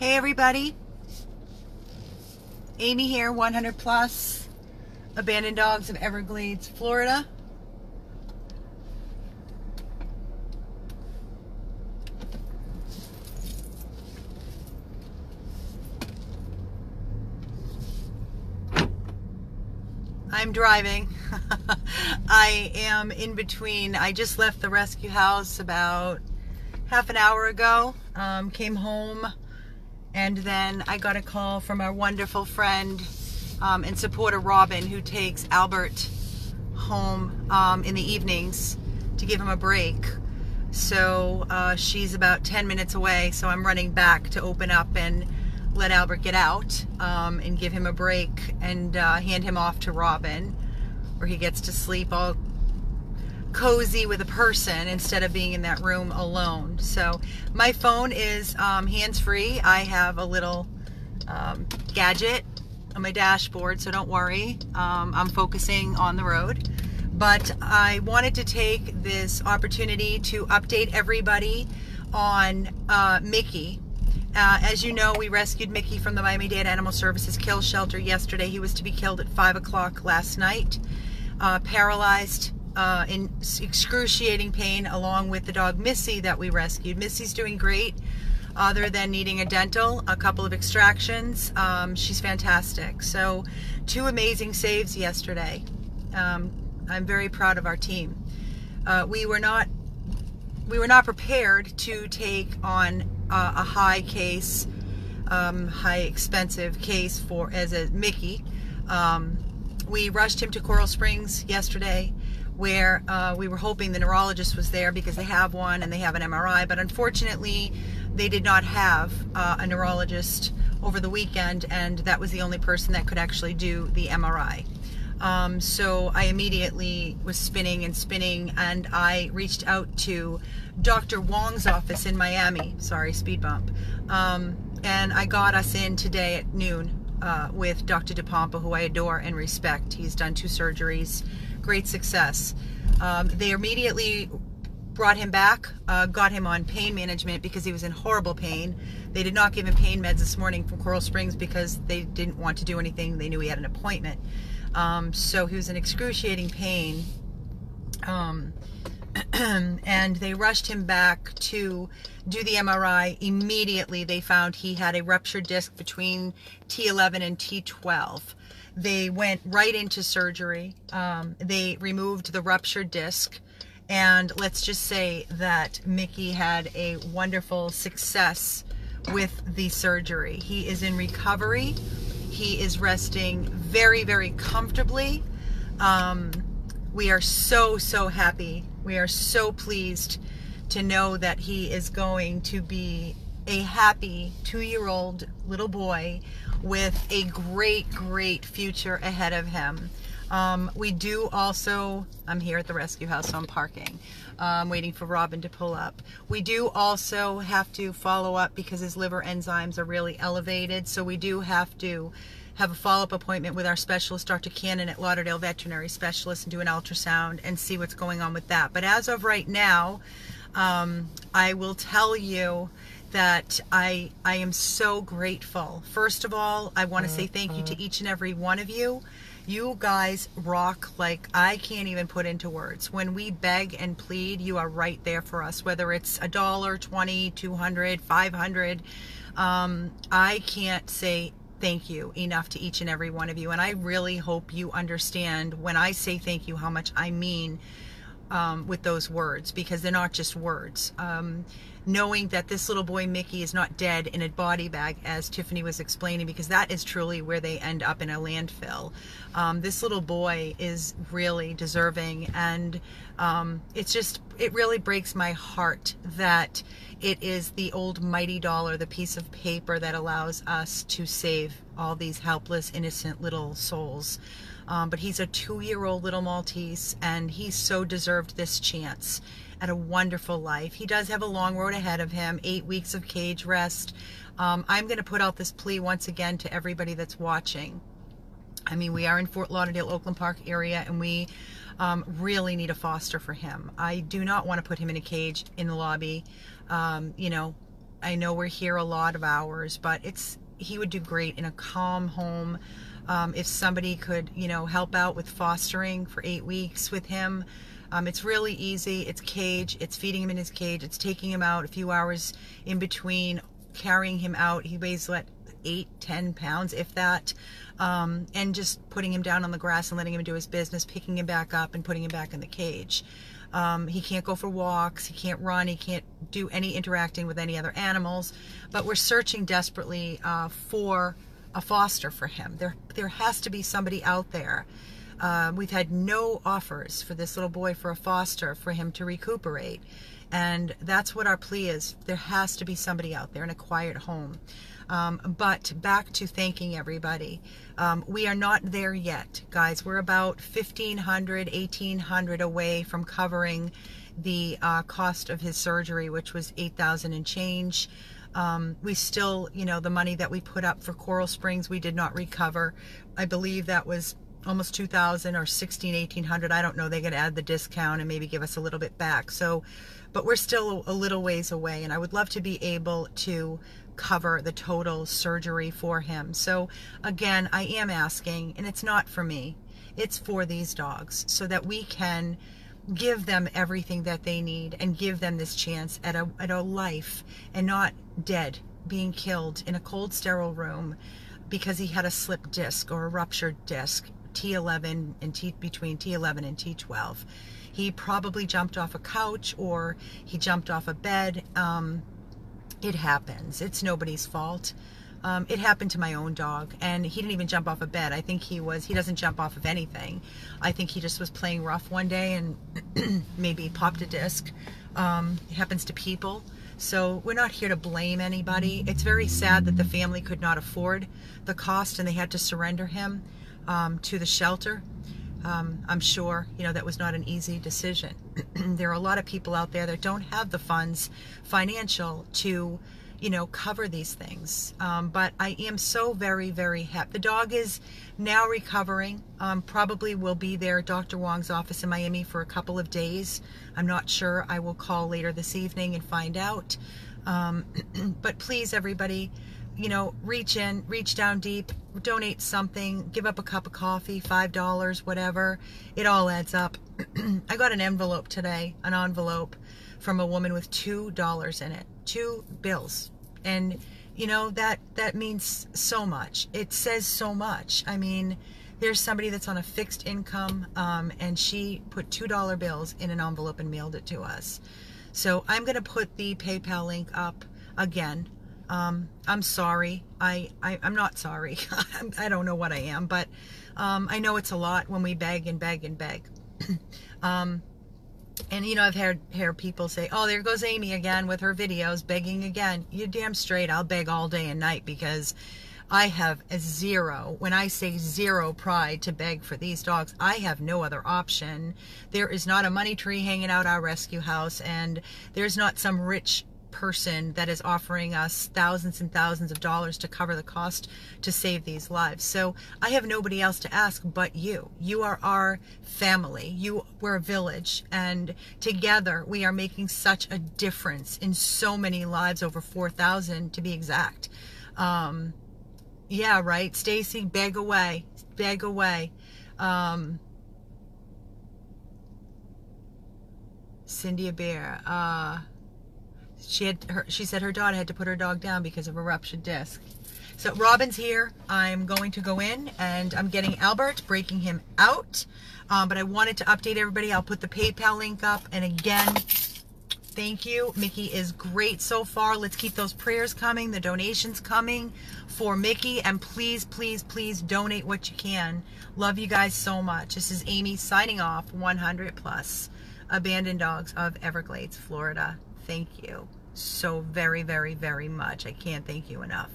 Hey everybody. Amy here, 100 plus abandoned dogs of Everglades, Florida. I'm driving. I am in between. I just left the rescue house about half an hour ago. Um, came home and then I got a call from our wonderful friend um, and supporter Robin who takes Albert home um, in the evenings to give him a break. So uh, she's about 10 minutes away, so I'm running back to open up and let Albert get out um, and give him a break and uh, hand him off to Robin, where he gets to sleep all cozy with a person instead of being in that room alone. So my phone is um, hands-free. I have a little um, gadget on my dashboard, so don't worry. Um, I'm focusing on the road. But I wanted to take this opportunity to update everybody on uh, Miki. Uh, as you know, we rescued Miki from the Miami-Dade Animal Services kill shelter yesterday. He was to be killed at 5 o'clock last night, uh, paralyzed, uh, in excruciating pain, along with the dog Missy that we rescued. Missy's doing great, other than needing a dental, a couple of extractions. Um, she's fantastic. So, two amazing saves yesterday. Um, I'm very proud of our team. Uh, we were not we were not prepared to take on uh, a high case, um, high expensive case for as a Miki. Um, we rushed him to Coral Springs yesterday, where uh, we were hoping the neurologist was there because they have one and they have an MRI, but unfortunately, they did not have uh, a neurologist over the weekend, and that was the only person that could actually do the MRI. Um, so I immediately was spinning and spinning, and I reached out to Dr. Wong's office in Miami. Sorry, speed bump. Um, and I got us in today at noon uh, with Dr. DePompa, who I adore and respect. He's done two surgeries, great success. Um, they immediately brought him back, uh, got him on pain management because he was in horrible pain. They did not give him pain meds this morning from Coral Springs because they didn't want to do anything. They knew he had an appointment. Um, so he was in excruciating pain. Um, and they rushed him back to do the MRI. Immediately, they found he had a ruptured disc between T11 and T12. They went right into surgery. Um, they removed the ruptured disc. And let's just say that Miki had a wonderful success with the surgery. He is in recovery. He is resting very, very comfortably. Um, we are so, so happy. We are so pleased to know that he is going to be a happy two-year-old little boy with a great, great future ahead of him. Um, we do also, I'm here at the rescue house, so I'm parking. Um, waiting for Robin to pull up. We do also have to follow up because his liver enzymes are really elevated, so we do have to have a follow-up appointment with our specialist, Dr. Cannon at Lauderdale Veterinary Specialist, and do an ultrasound and see what's going on with that. But as of right now, um, I will tell you that I I am so grateful. First of all, I want to say thank you to mm-hmm. each and every one of you. You guys rock like I can't even put into words. When we beg and plead, you are right there for us. Whether it's a dollar, twenty, two hundred, five hundred, um, I can't say thank you enough to each and every one of you. And I really hope you understand when I say thank you how much I mean um, with those words because they're not just words. Um, knowing that this little boy Miki is not dead in a body bag, as Tiffany was explaining, because that is truly where they end up in a landfill. Um, this little boy is really deserving, and um, it's just, it really breaks my heart that it is the old mighty dollar, the piece of paper that allows us to save all these helpless, innocent little souls. Um, but he's a two-year-old little Maltese, and he so deserved this chance at a wonderful life. He does have a long road ahead of him, eight weeks of cage rest. Um, I'm going to put out this plea once again to everybody that's watching. I mean, we are in Fort Lauderdale, Oakland Park area, and we um, really need a foster for him. I do not want to put him in a cage in the lobby. Um, you know, I know we're here a lot of hours, but it's he would do great in a calm home. Um, if somebody could, you know, help out with fostering for eight weeks with him, um, it's really easy. It's cage. It's feeding him in his cage. It's taking him out a few hours in between, carrying him out. He weighs what eight, ten pounds, if that, um, and just putting him down on the grass and letting him do his business, picking him back up and putting him back in the cage. Um, he can't go for walks. He can't run. He can't do any interacting with any other animals. But we're searching desperately uh, for a foster for him. There, there has to be somebody out there. Uh, we've had no offers for this little boy for a foster for him to recuperate. And that's what our plea is. There has to be somebody out there in a quiet home. Um, but back to thanking everybody. Um, we are not there yet, guys. We're about 1500 1800 away from covering the uh, cost of his surgery, which was 8000 and change. Um, we still, you know, the money that we put up for Coral Springs, we did not recover. I believe that was almost 2000 or 16 1800 i don't know they could add the discount and maybe give us a little bit back so but we're still a little ways away and i would love to be able to cover the total surgery for him. So again, I am asking, and it's not for me, it's for these dogs so that we can give them everything that they need and give them this chance at a, at a life and not dead, being killed in a cold, sterile room because he had a slipped disc or a ruptured disc, T11 and T between T11 and T12. He probably jumped off a couch or he jumped off a bed. Um, it happens. It's nobody's fault. Um, it happened to my own dog, and he didn't even jump off a bed. I think he was, he doesn't jump off of anything. I think he just was playing rough one day and maybe popped a disc. Um, it happens to people. So we're not here to blame anybody. It's very sad that the family could not afford the cost and they had to surrender him um, to the shelter. Um, I'm sure, you know, that was not an easy decision. there are a lot of people out there that don't have the funds financial to, you know, cover these things. Um, but I am so very, very happy. The dog is now recovering. Um, probably will be there at Dr. Wong's office in Miami for a couple of days. I'm not sure. I will call later this evening and find out. Um, but please, everybody, you know, reach in, reach down deep, donate something, give up a cup of coffee, $5, whatever. It all adds up. I got an envelope today, an envelope from a woman with $2 in it, two bills. And, you know, that, that means so much. It says so much. I mean, there's somebody that's on a fixed income um, and she put $2 bills in an envelope and mailed it to us. So I'm going to put the PayPal link up again um, I'm sorry. I, I am not sorry. I don't know what I am, but um, I know it's a lot when we beg and beg and beg. um, and you know, I've heard heard people say, "Oh, there goes Amy again with her videos begging again." You damn straight. I'll beg all day and night because I have a zero. When I say zero pride to beg for these dogs, I have no other option. There is not a money tree hanging out our rescue house, and there's not some rich person that is offering us thousands and thousands of dollars to cover the cost to save these lives. So I have nobody else to ask but you. You are our family. You we're a village and together we are making such a difference in so many lives over 4,000 to be exact. Um, yeah, right. Stacy, beg away, beg away. Um, Cindy Bear. Uh, she had her, she said her daughter had to put her dog down because of a ruptured disc. So Robin's here. I'm going to go in and I'm getting Albert, breaking him out. Um, but I wanted to update everybody. I'll put the PayPal link up. And again, thank you. Miki is great so far. Let's keep those prayers coming, the donations coming for Miki. And please, please, please donate what you can. Love you guys so much. This is Amy signing off 100 plus abandoned dogs of Everglades, Florida thank you so very, very, very much. I can't thank you enough.